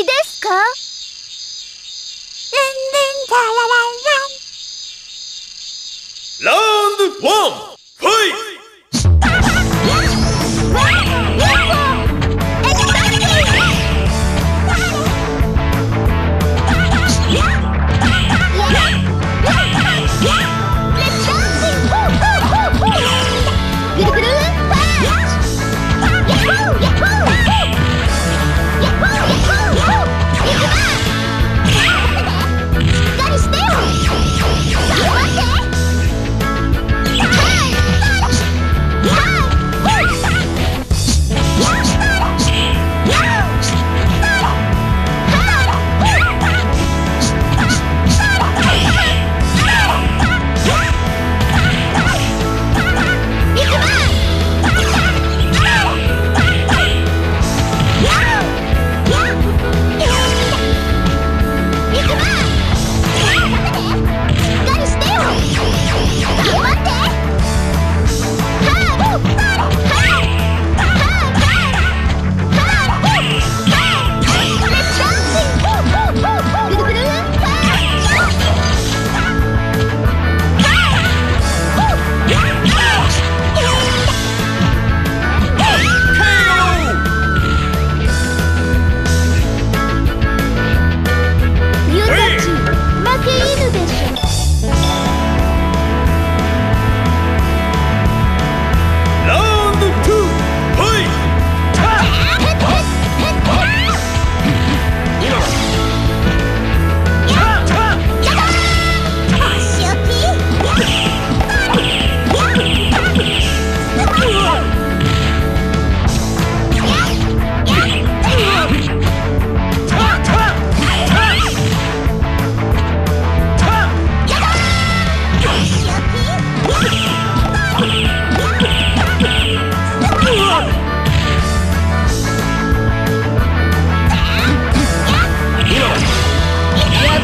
いですか？ルンルンタララランラウンドワンファイト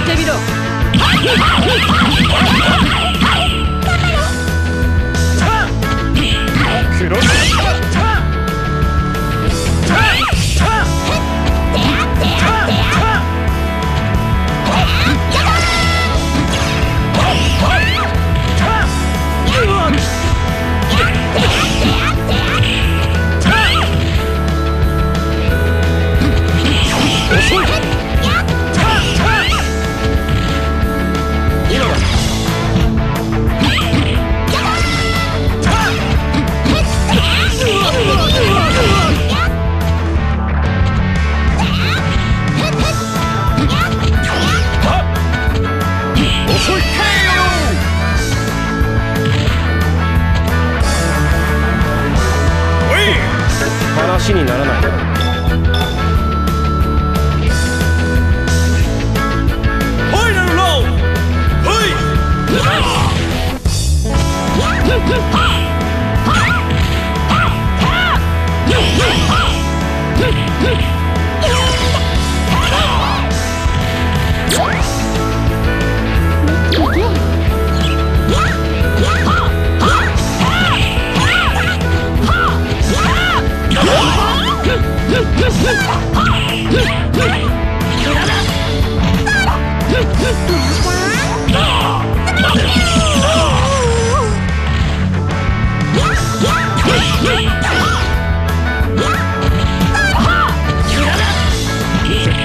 ってみろ。話にならない。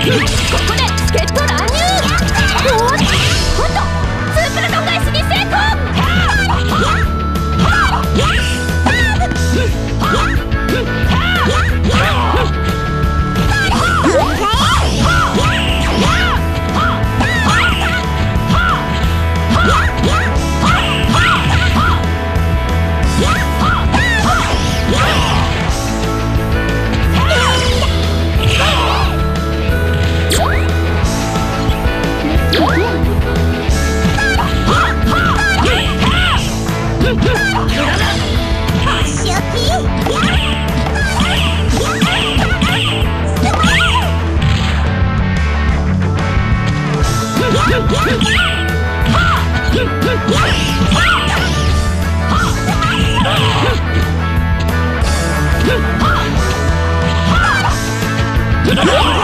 ここで助っ人だ Yeah!